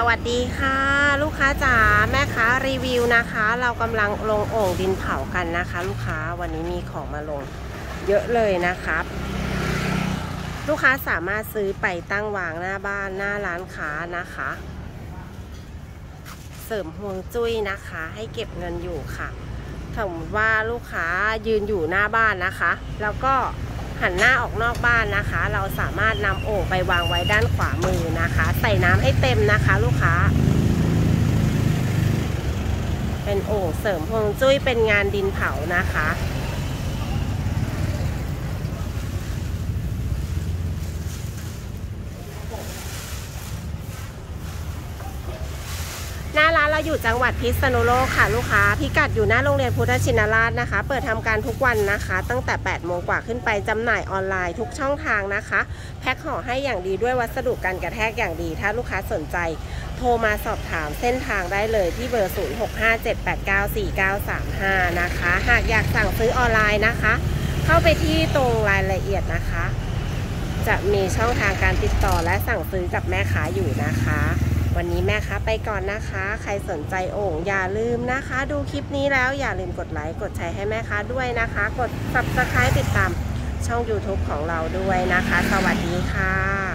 สวัสดีค่ะ ลูกค้าจ๋าแม่ค้ารีวิวนะคะ เรากำลังลงโอ่งดินเผากันนะคะ ลูกค้าวันนี้มีของมาลงเยอะเลยนะครับ ลูกค้าสามารถซื้อไปตั้งวางหน้าบ้านหน้าร้านค้านะคะ เสริมห่วงจุ้ยนะคะ ให้เก็บเงินอยู่ค่ะสมมติว่าลูกค้ายืนอยู่หน้าบ้านนะคะ แล้วก็ หันหน้าออกนอกบ้านนะคะ เราสามารถนำโอ่งไปวางไว้ด้านขวามือนะคะ ใส่น้ำให้เต็มนะคะ ลูกค้า เป็นโอ่งเสริมฮวงจุ้ยเป็นงานดินเผานะคะ หน้าร้าน เราอยู่จังหวัดพิษณุโลกค่ะลูกค้า พิกัดอยู่หน้าโรงเรียนพุทธชินราชนะคะ เปิดทำการทุกวันนะคะ ตั้งแต่8โมงกว่าขึ้นไปจำหน่ายออนไลน์ทุกช่องทางนะคะ แพ็คห่อให้อย่างดีด้วยวัสดุกันกระแทกอย่างดี ถ้าลูกค้าสนใจ โทรมาสอบถามเส้นทางได้เลยที่เบอร์ 0657894935 นะคะ หากอยากสั่งซื้อออนไลน์นะคะ เข้าไปที่ตรงรายละเอียดนะคะ จะมีช่องทางการติดต่อและสั่งซื้อกับแม่ค้าอยู่นะคะ วันนี้แม่ค้าไปก่อนนะคะ ใครสนใจโอ่งอย่าลืมนะคะ ดูคลิปนี้แล้วอย่าลืมกดไลค์กดแชร์ให้แม่ค้าด้วยนะคะ กด subscribe ติดตามช่อง YouTube ของเราด้วยนะคะ สวัสดีค่ะ